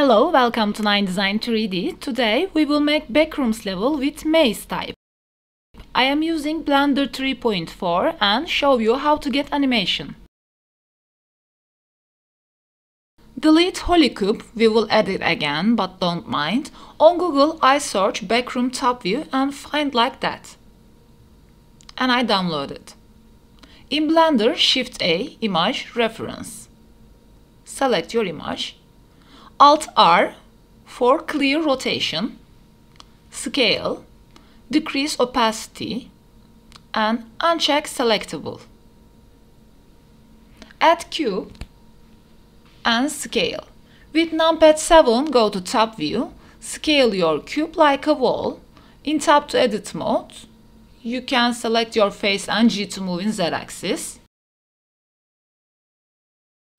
Hello, welcome to None Design 3D. Today we will make backrooms level with maze type. I am using Blender 3.4 and show you how to get animation. Delete Holy we will edit again but don't mind. On Google I search backroom top view and find like that. And I download it. In Blender Shift A image reference. Select your image Alt R for clear rotation, scale, decrease opacity, and uncheck selectable. Add cube and scale. With numpad 7, go to top view, scale your cube like a wall. In tap to edit mode, you can select your face and G to move in Z axis.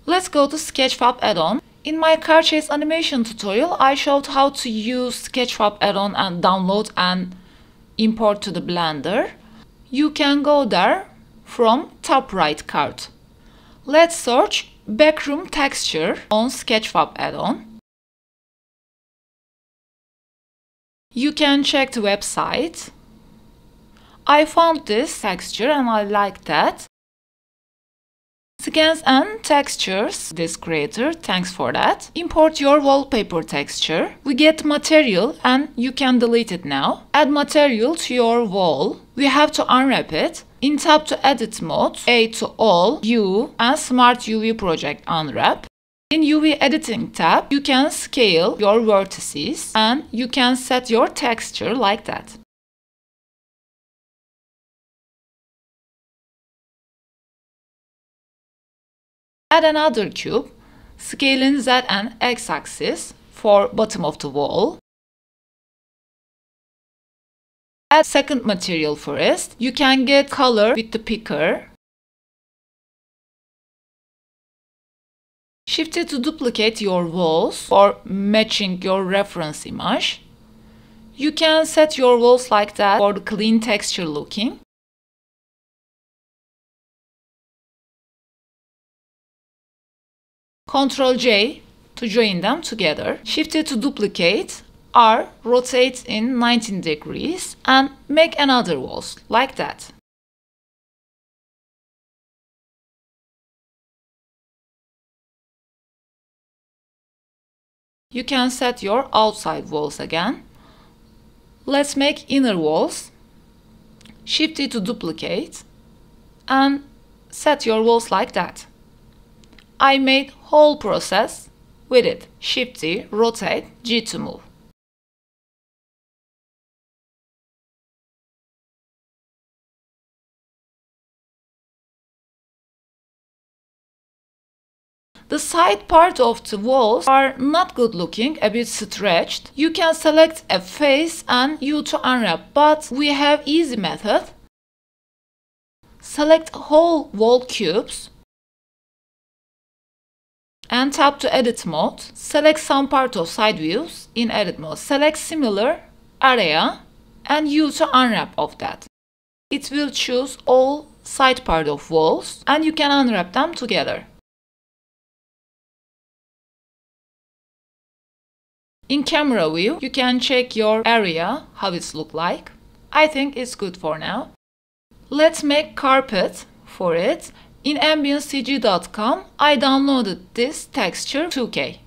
Let's go to Sketchfab add-on. In my car chase animation tutorial, I showed how to use Sketchfab add-on and download and import to the Blender. You can go there from top right card. Let's search backroom texture on Sketchfab add-on. You can check the website. I found this texture and I like that. Scans and textures, this creator, thanks for that. Import your wallpaper texture. We get material and you can delete it now. Add material to your wall. We have to unwrap it. In tab to edit mode, A to all, U and Smart UV project unwrap. In UV editing tab, you can scale your vertices and you can set your texture like that. Add another cube, scaling Z and X axis for bottom of the wall. Add second material first. You can get color with the picker. Shift D to duplicate your walls for matching your reference image. You can set your walls like that for the clean texture looking. Ctrl J to join them together. Shift to duplicate. R rotate in 19 degrees and make another walls like that. You can set your outside walls again. Let's make inner walls. Shift D to duplicate and set your walls like that. I made whole process with it. Shift D, rotate, G to move. The side part of the walls are not good looking, a bit stretched. You can select a face and U to unwrap, but we have easy method. Select whole wall cubes and tap to edit mode. Select some part of side views in edit mode. Select similar area and use to unwrap of that. It will choose all side part of walls and you can unwrap them together. In camera view, you can check your area, how it's look like. I think it's good for now. Let's make carpet for it in AmbientCG.com, I downloaded this texture 2K.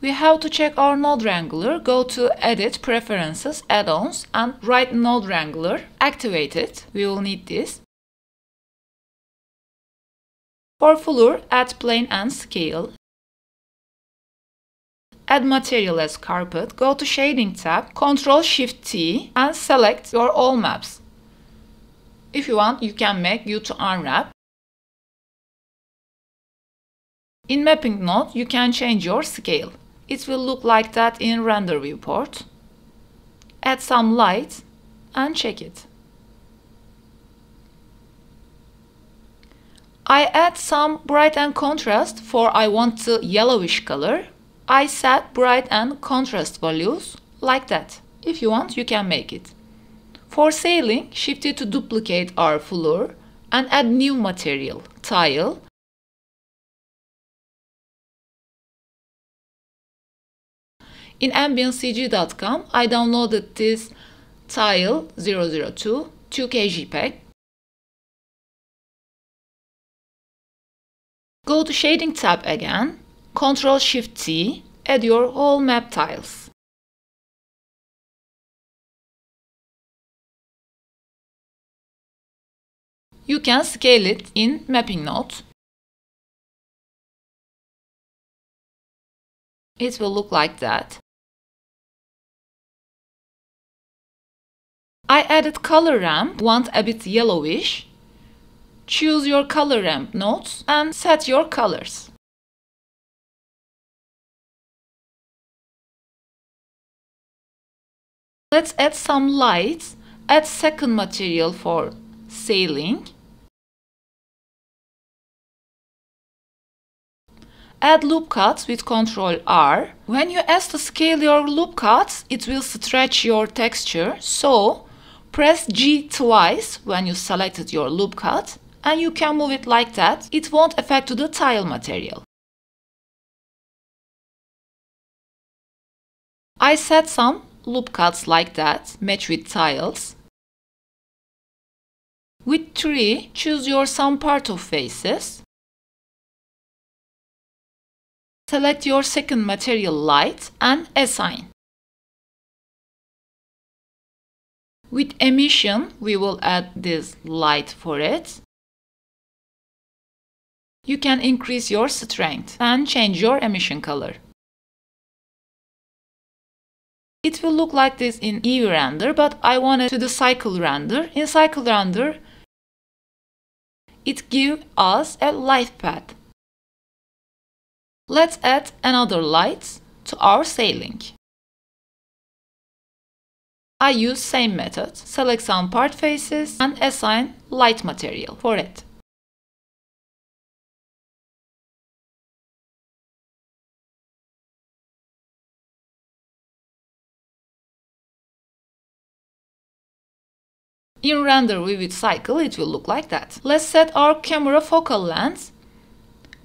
We have to check our node wrangler, go to Edit, Preferences, Add-ons and write node wrangler, activate it, we will need this. For floor, add plane and scale. Add material as carpet, go to Shading tab, Ctrl Shift T and select your all maps. If you want, you can make U to unwrap. In mapping node, you can change your scale. It will look like that in render viewport. Add some light and check it. I add some bright and contrast for I want the yellowish color. I set bright and contrast values like that. If you want, you can make it. For sailing, shifted to duplicate our floor and add new material, tile, In AmbientCG.com, I downloaded this tile 002 2k jpeg. Go to Shading tab again, Ctrl Shift T, add your whole map tiles. You can scale it in Mapping Node. It will look like that. I added color ramp, want a bit yellowish. Choose your color ramp nodes and set your colors. Let's add some lights. Add second material for sailing. Add loop cuts with Ctrl R. When you ask to scale your loop cuts, it will stretch your texture. So press G twice when you selected your loop cut and you can move it like that. It won't affect the tile material. I set some loop cuts like that, match with tiles. With 3, choose your some part of faces. Select your second material light and assign. With emission, we will add this light for it. You can increase your strength and change your emission color. It will look like this in Eevee render, but I want it to the cycle render. In cycle render, it gives us a light path. Let's add another light to our sailing. I use same method, select some part faces and assign light material for it. In render vivid cycle, it will look like that. Let's set our camera focal length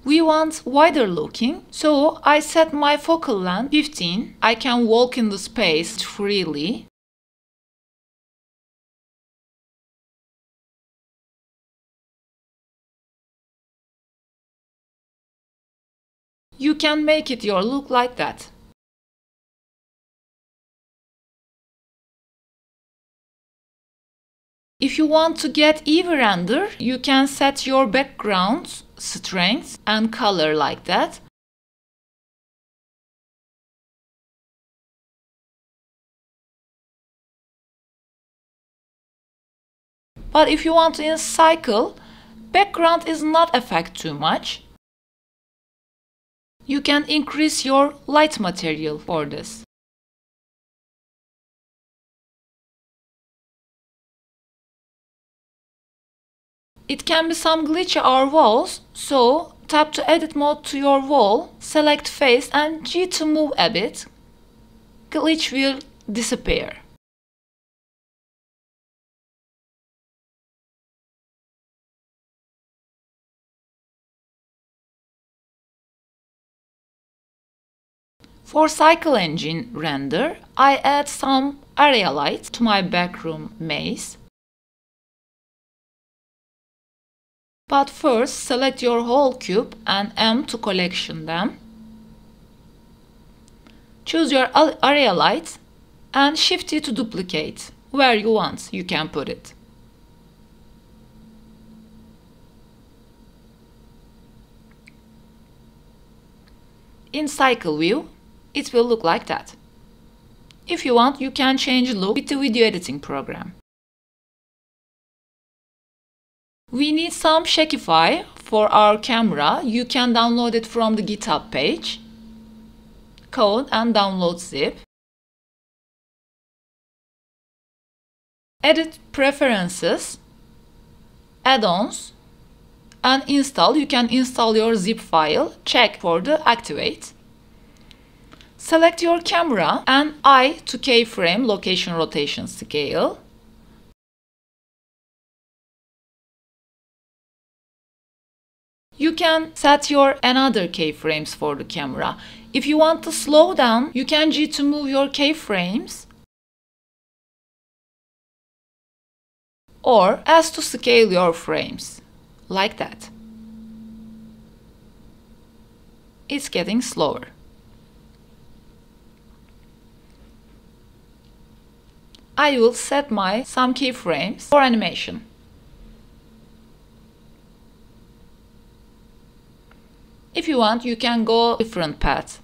we want wider looking, so I set my focal length 15. I can walk in the space freely. You can make it your look like that. If you want to get Eevee render, you can set your background strength and color like that. But if you want to cycle, background is not affect too much. You can increase your light material for this. It can be some glitchy or walls, so tap to edit mode to your wall, select face and G to move a bit. Glitch will disappear. For Cycle Engine render, I add some area lights to my backroom maze. But first select your whole cube and M to collection them. Choose your area light and shift D to duplicate. Where you want, you can put it. In cycle view, it will look like that. If you want, you can change look with the video editing program. We need some Shakify for our camera. You can download it from the GitHub page. Code and download zip. Edit preferences, add-ons, and install. You can install your zip file. Check for the activate. Select your camera and I to keyframe location rotation scale. Can set your another keyframes for the camera. If you want to slow down, you can G to move your keyframes or S to scale your frames, like that. It's getting slower. I will set my some keyframes for animation. If you want, you can go different paths.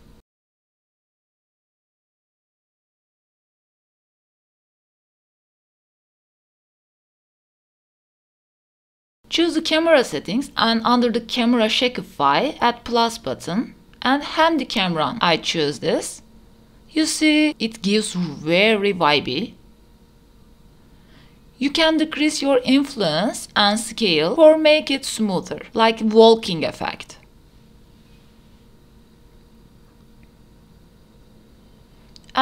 Choose the camera settings and under the camera Shakify add plus button and hand the camera. I choose this. You see it gives very vibey. You can decrease your influence and scale or make it smoother like walking effect.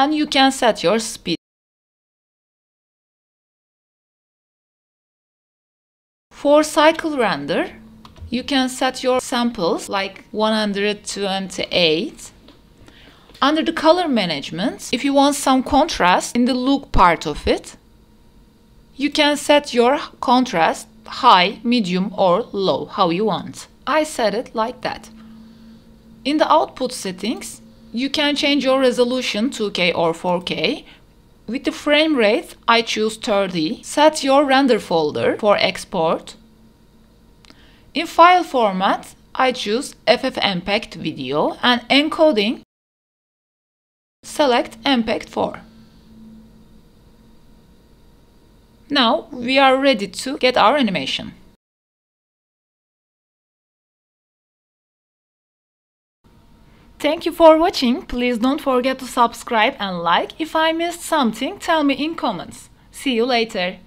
And you can set your speed. For cycle render, you can set your samples like 128. Under the color management, if you want some contrast in the look part of it, you can set your contrast high, medium or low, how you want. I set it like that. In the output settings, you can change your resolution 2K or 4K. With the frame rate, I choose 30. Set your render folder for export. In file format, I choose FFmpeg video and encoding, select MPEG 4. Now we are ready to get our animation. Thank you for watching. Please don't forget to subscribe and like. If I missed something, tell me in comments. See you later.